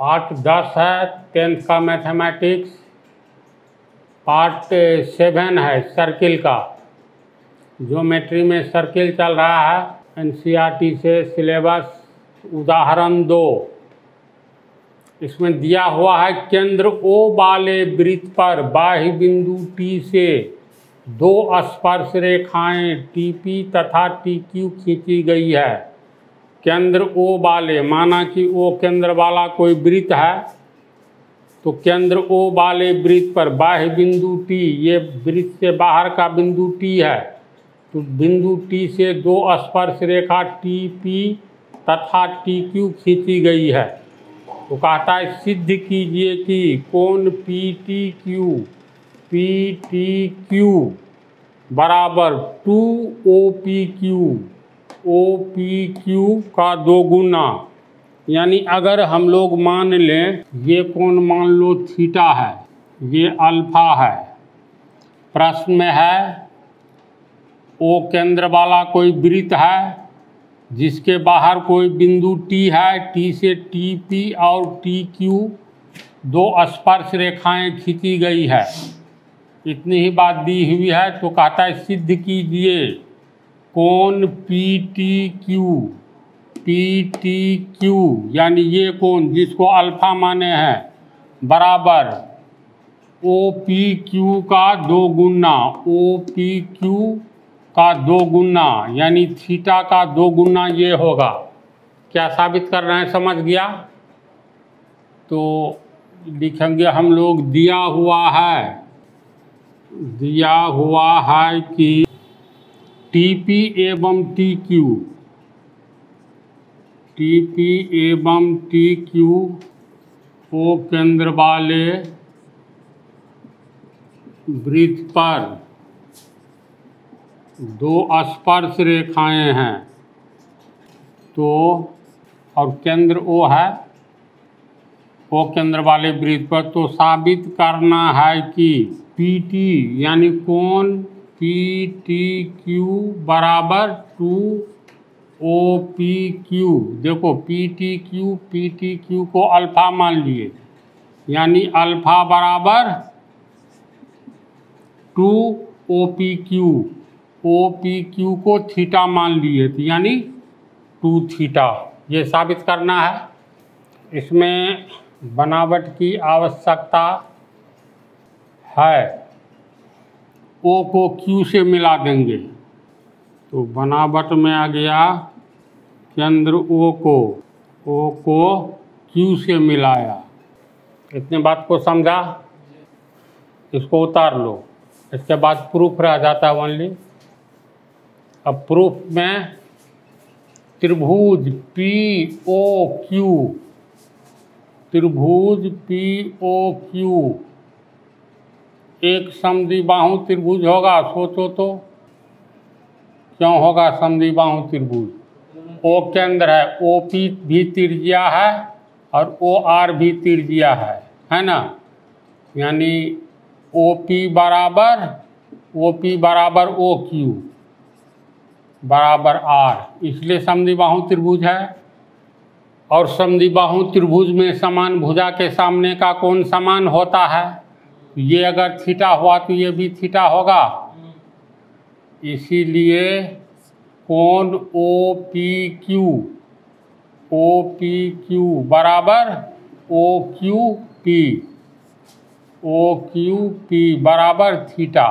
Part दस है tenth का मैथमेटिक्स पार्ट सेवन है सर्किल का। ज्योमेट्री में सर्किल चल रहा है एनसीईआरटी से सिलेबस उदाहरण दो। इसमें दिया हुआ है केंद्र ओ वाले वृत्त पर बाह्य बिंदु टी से दो स्पर्श रेखाएँ टीपी तथा टी क्यू खींची गई है। केंद्र ओ वाले माना कि ओ केंद्र वाला कोई वृत्त है? तो केंद्र ओ वाले वृत्त पर बाह्य बिंदु टी ये वृत्त से बाहर का बिंदु टी है। तो बिंदु टी से दो स्पर्श रेखा टी पी तथा टी क्यू खींची गई है। तो कहता है, सिद्ध कीजिए कि कौन P T Q P T Q बराबर two O P Q O P Q का दो गुना। यानी अगर हम लोग मान लें, ये कौन मान लो थीटा है? ये अल्फ़ा है। प्रश्न में है, ओ केंद्र वाला कोई वृत्त है, जिसके बाहर कोई बिंदु टी है टी से टी पी और टी क्यू दो स्पर्श रेखाएँ खींची गई है। इतनी ही बात दी हुई है तो कहता है सिद्ध कीजिए। कौन P T Q P T Q यानी ये कौन जिसको अल्फ़ा माने हैं? बराबर। ओ पी क्यू का दो गुना ओ पी क्यू का दो गुना यानी थीटा का दो गुना ये होगा। क्या साबित कर रहे हैं? समझ गया? तो लिखेंगे हम लोग, दिया हुआ है। दिया हुआ है कि टी पी एवं टी क्यू टी पी एवं टी क्यू ओ केंद्र वाले वृत्त पर दो स्पर्श रेखाएँ हैं। तो और केंद्र ओ है ओ केंद्र वाले वृत्त पर तो साबित करना है कि पी टी यानी कौन पी टी क्यू बराबर टू ओ पी क्यू देखो P T Q P T Q को अल्फ़ा मान लिए। यानी अल्फ़ा बराबर two O P Q O P Q को थीटा मान लिए यानी टू थीटा ये साबित करना है। इसमें बनावट की आवश्यकता है। ओ को क्यू से मिला देंगे? तो बनावट में आ गया केंद्र ओ को। ओ को क्यू से मिलाया? इतने बात को समझा? इसको उतार लो। इसके बाद प्रूफ रह जाता है ओनली अब प्रूफ में त्रिभुज पी ओ क्यू त्रिभुज पी ओ क्यू एक समद्विबाहु त्रिभुज होगा, सोचो तो। क्यों होगा समद्विबाहु त्रिभुज? ओ केंद्र है, ओ पी भी त्रिज्या है और ओ आर भी त्रिज्या है है ना? यानी ओ पी बराबर, ओ पी बराबर ओ क्यू, बराबर आर। इसलिए समद्विबाहु त्रिभुज है। और समद्विबाहु त्रिभुज में समान भुजा के सामने का कौन समान होता है? ये अगर थीटा हुआ तो ये भी थीटा होगा। इसीलिए कौन O P Q O P Q बराबर O Q P O Q P बराबर थीटा।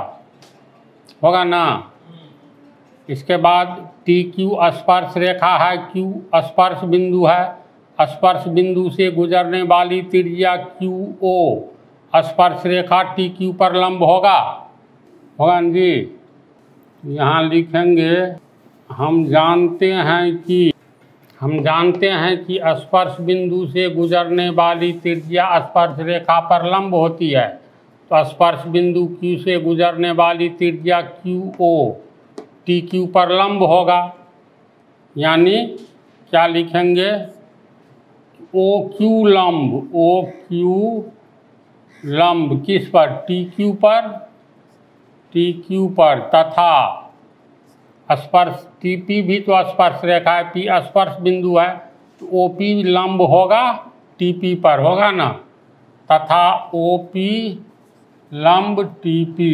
होगा ना? इसके बाद टी क्यू स्पर्श रेखा है क्यू स्पर्श बिंदु है। स्पर्श बिंदु से गुजरने वाली त्रिज्या क्यू ओ स्पर्श रेखा टी क्यू पर लंब होगा। होगा न जी, यहाँ लिखेंगे, हम जानते हैं कि, हम जानते हैं कि स्पर्श बिंदु से गुजरने वाली त्रिज्या स्पर्श रेखा पर लंब होती है। तो स्पर्श बिंदु क्यू से गुजरने वाली त्रिज्या क्यू ओ टी क्यू पर लंब होगा। यानी, क्या लिखेंगे? ओ क्यू लंब ओ क्यू लंब किस पर? टी क्यू पर? टी क्यू पर तथा स्पर्श टी पी भी तो स्पर्श रेखा है पी स्पर्श बिंदु है तो ओ पी लंब होगा टी पी पर होगा ना? तथा ओपी लंब टी पी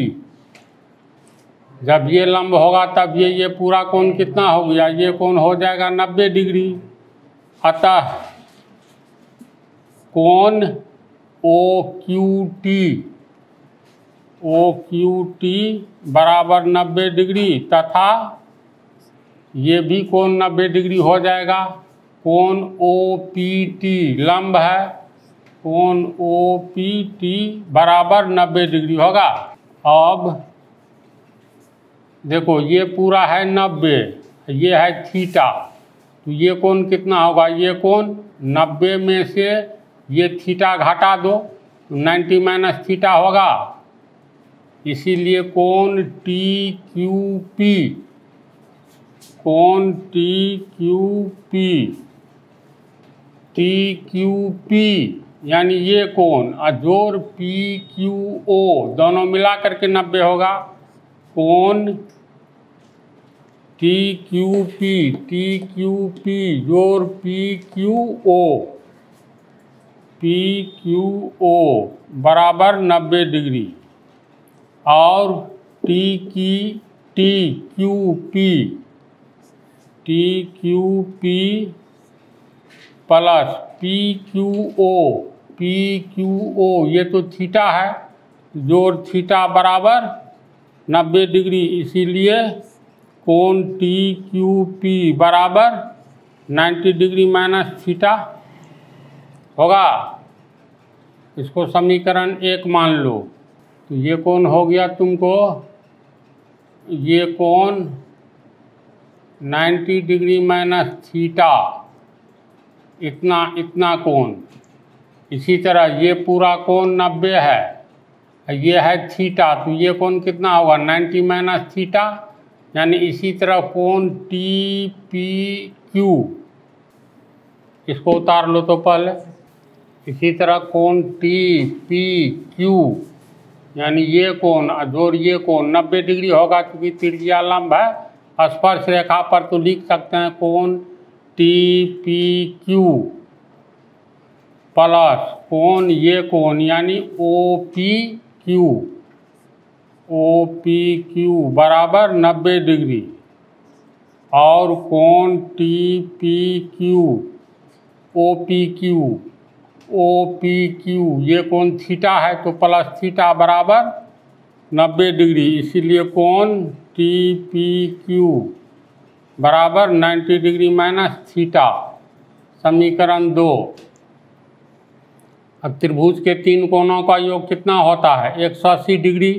जब ये लंब होगा, तब ये ये पूरा कोण कितना हो गया? ये कोण हो जाएगा नब्बे डिग्री। अतः कोण O Q T O Q T बराबर नब्बे डिग्री तथा ये भी कोण नब्बे डिग्री हो जाएगा। कोण ओ पी टी लंब है, कोण ओ पी टी बराबर नब्बे डिग्री होगा। अब देखो, ये पूरा है नब्बे, ये है थीटा तो ये कोण कितना होगा? ये कोण नब्बे में से ये थीटा घटा दो तो नाइन्टी माइनस थीटा होगा। इसीलिए कोण टी क्यू पी, कोण T Q P, T Q P, यानी ये कोण, अजोर पी क्यू ओ, दोनों मिला करके नब्बे होगा। कोण T Q P, T Q P, ज़ोर P Q O. P Q O बराबर नब्बे डिग्री और टी की T Q P T Q P plus P Q O P Q O ये तो थीटा है ज़ोर थीटा बराबर नब्बे डिग्री इसीलिए कोण टी क्यू पी बराबर नाइन्टी डिग्री माइनस थीटा होगा। इसको समीकरण एक मान लो। तो ये कौन हो गया तुमको? ये कौन? 90 डिग्री माइनस थीटा। इतना इतना कोण इसी तरह ये पूरा कोण 90 है? ये है थीटा। तो ये कोण कितना होगा? 90 माइनस थीटा। यानी इसी तरह कोण टी पी क्यू। इसको उतार लो तो पहले। इसी तरह कोण टी पी क्यू यानी ये कोण, ज़ोर ये कोण, नब्बे डिग्री होगा क्योंकि त्रिज्या लंब है स्पर्श रेखा पर तो लिख सकते हैं कोण टी पी क्यू प्लस कोण ये कोण, यानी O P Q O P Q बराबर नब्बे डिग्री। और कोण T P Q O P Q O P Q ये कौन थीटा है तो प्लस थीटा बराबर नब्बे डिग्री। इसीलिए कौन टी पी क्यू बराबर नाइन्टी डिग्री माइनस थीटा, समीकरण दो। अब त्रिभुज के तीन कोणों का योग कितना होता है? एक सौ अस्सी डिग्री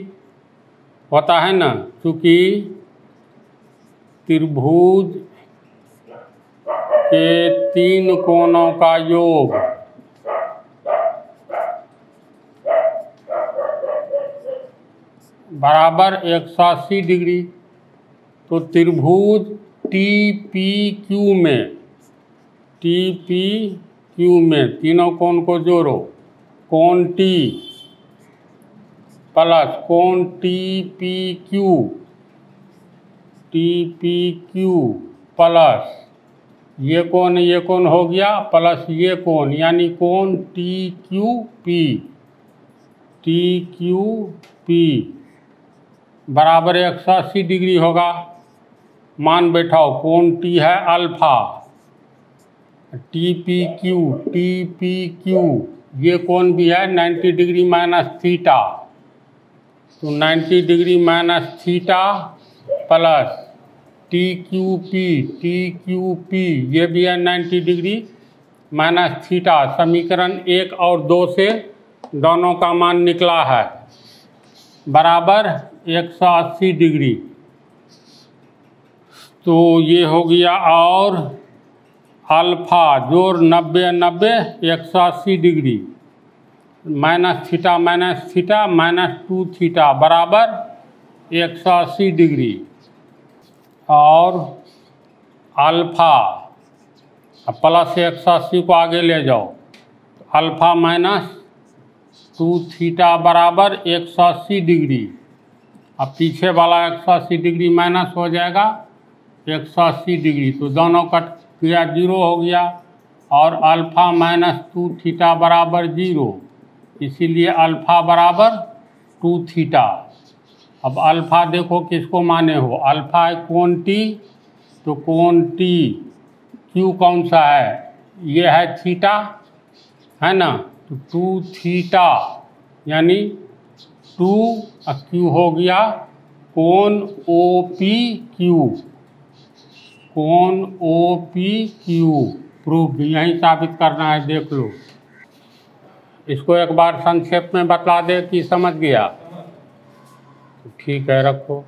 होता है ना, क्योंकि त्रिभुज के तीन कोणों का योग बराबर एक सौ अस्सी डिग्री तो त्रिभुज टी पी क्यू में टी पी क्यू में तीनों कोण को जोड़ो। कोण टी प्लस कोण T P Q T P Q plus ये कौन ये कौन हो गया, प्लस ये कौन यानी कौन T Q P T Q P बराबर एक सौ अस्सी डिग्री होगा। मान बैठाओ, कौन टी है? Alpha. T P Q, T P Q, ये कौन भी है? Ninety degree minus theta. तो ninety degree minus theta plus T Q P, T Q P, ये भी है नाइन्टी डिग्री माइनस थीटा। समीकरण एक और दो से दोनों का मान निकला है। बराबर एक सौ अस्सी डिग्री। तो ये हो गया और अल्फ़ा, ज़ोर नब्बे नब्बे, एक सौ अस्सी degree. Minus theta minus theta, minus two theta, बराबर एक सौ अस्सी डिग्री। और अल्फ़ा प्लस एक सौ अस्सी को आगे ले जाओ। अल्फ़ा माइनस टू थीटा बराबर एक सौ अस्सी डिग्री। अब पीछे वाला एक सौ अस्सी डिग्री माइनस हो जाएगा, एक सौ अस्सी डिग्री। तो दोनों कट गया ज़ीरो हो गया और अल्फ़ा माइनस टू थीटा बराबर ज़ीरो। इसीलिए अल्फ़ा बराबर टू थीटा। अब अल्फ़ा देखो किसको माने हो। अल्फ़ा है कौन टी तो कौन टी क्यू कौन सा है? ये है थीटा, है ना? टू थीटा, यानी टू क्यू हो गया कौन ओ पी क्यू कौन ओ पी क्यू प्रूफ यहीं साबित करना है, देख लो। इसको एक बार संक्षेप में बता दे कि समझ गया। ठीक है, रखो।